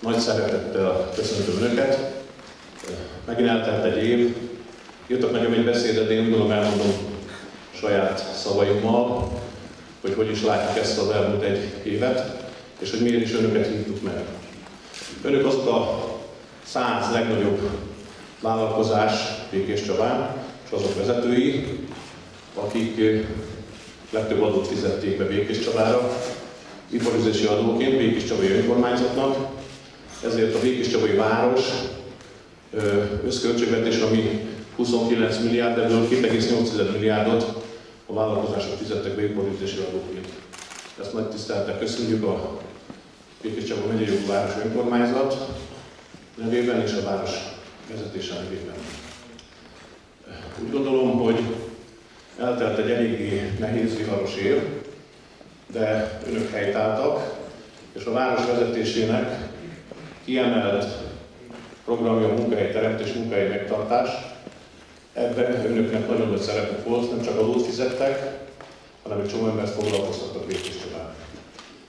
Nagy szeretettel köszöntöm Önöket. Megint eltelt egy év. Jöttek nekem egy beszédet, én gondolom elmondom saját szavaimmal, hogy hogy is látjuk ezt az elmúlt egy évet, és hogy miért is Önöket hívtuk meg. Önök azok a száz legnagyobb vállalkozás Békés Csabán, és azok vezetői, akik legtöbb adót fizették be Békés Csabára, iparüzési adóként Békés Csabai önkormányzatnak, ezért a Békés Csabai város összköltségvetés, ami 29 milliárd, ebből 2,8 milliárdot a vállalkozások fizettek be iparüzési adóként. Ezt nagy tisztelettel köszönjük a Békés Csaba megyei város önkormányzat nevében és a város vezetése nevében. Úgy gondolom, hogy eltelt egy eléggé nehéz, viharos év, de önök helytáltak, és a város vezetésének kiemelt programja munkahelyteremtés, munkahely megtartás. Ebben önöknek nagyon nagy szerepük volt, nem csak adót fizettek, hanem egy csomó embert foglalkoztattak Békés Csabán.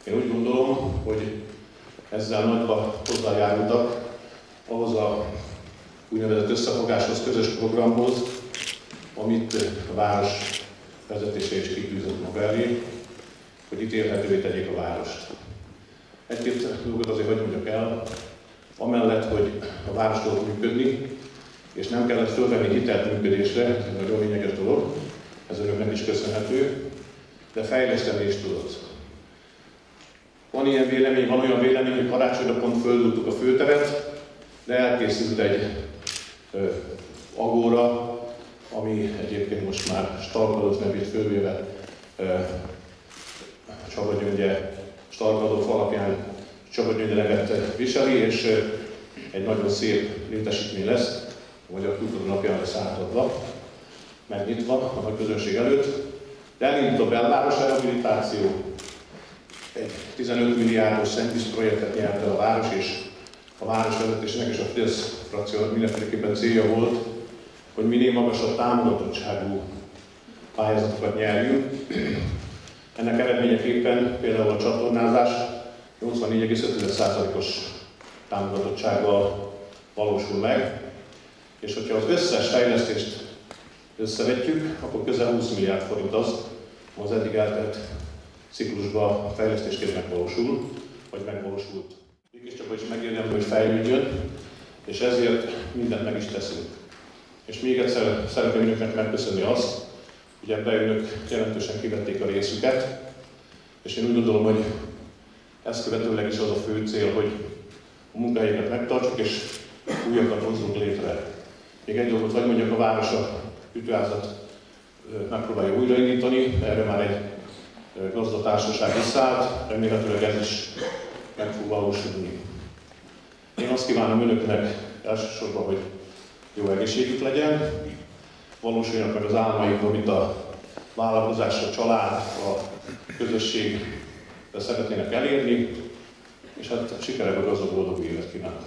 Én úgy gondolom, hogy ezzel nagyba hozzájárultak ahhoz a úgynevezett összefogáshoz, közös programhoz, amit a város vezetése is kitűzött maga elé, hogy itt élhetővé tegyék a várost. Egy-két dolgot azért hogy mondjak el, amellett, hogy a város tudott működni, és nem kellett fölvenni hitelt működésre, ez nagyon lényeges dolog, ez önöknek is köszönhető, de fejleszteni is tudott. Van ilyen vélemény, van olyan vélemény, hogy karácsonyra pont földültük a főteret, de elkészült egy ö, agóra, ami egyébként most már Stargadot nevét fölvéve Csaba Gyöngye Stargadó alapján Csaba Gyöngye nevet viseli, és egy nagyon szép létesítmény lesz, a Magyar Kultúra napján lesz átadva, megnyitva a nagy közönség előtt. De elindult a belváros rehabilitáció, egy 15 milliárdos szentis projektet nyert el a város, és a város vezetésének és a Fidesz frakciónak mindenféleképpen célja volt, hogy minél magasabb támogatottságú pályázatokat nyerjünk. Ennek eredményeképpen például a csatornázás 84,5%-os támogatottsággal valósul meg, és hogyha az összes fejlesztést összevetjük, akkor közel 20 milliárd forint az, az eddig eltelt ciklusban a fejlesztésként megvalósul, vagy megvalósult. Mégiscsak is megérdemli, hogy fejlődjön, és ezért mindent meg is teszünk. És még egyszer szeretném önöknek megköszönni azt, hogy ebben önök jelentősen kivették a részüket, és én úgy gondolom, hogy ezt követőleg is az a fő cél, hogy a munkahelyeket megtartsuk, és újakat hozzunk létre. Még egy dolgot vagy mondjak, a város a ütőházat megpróbálja újraindítani, erre már egy gazdatársaság visszállt, remélhetőleg ez is meg fog valósulni. Én azt kívánom önöknek elsősorban, hogy jó egészségük legyen, valósuljanak meg az álmaik, amit a vállalkozás, a család, a közösség szeretnének elérni, és hát sikerekbe gazdag boldog évet kívánok!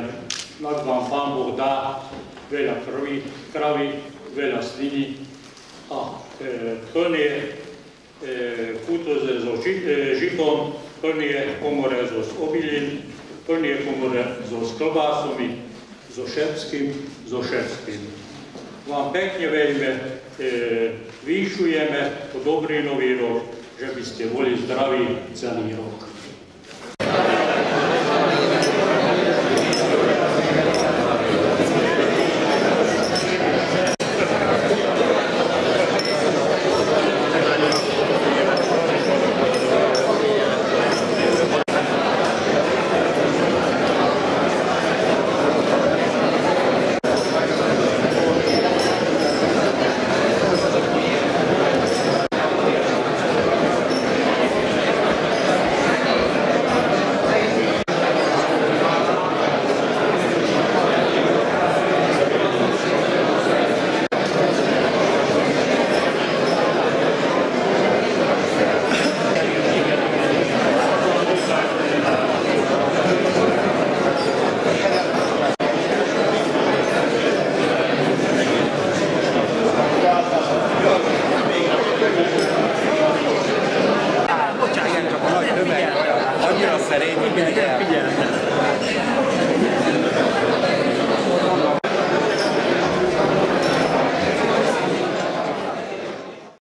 prepričan, lahko vam vam Bog da vela krvi, kravi, vela slini, a, eh, hrnje, eh, kuto z eh, žitom, hrnje komore z obiljem, hrnje komore z klobasami, z ošepskim, z ošepskim. Vam pekne vejme, eh, višujeme po dobri noviro, že biste voli zdravi celi rok. sarei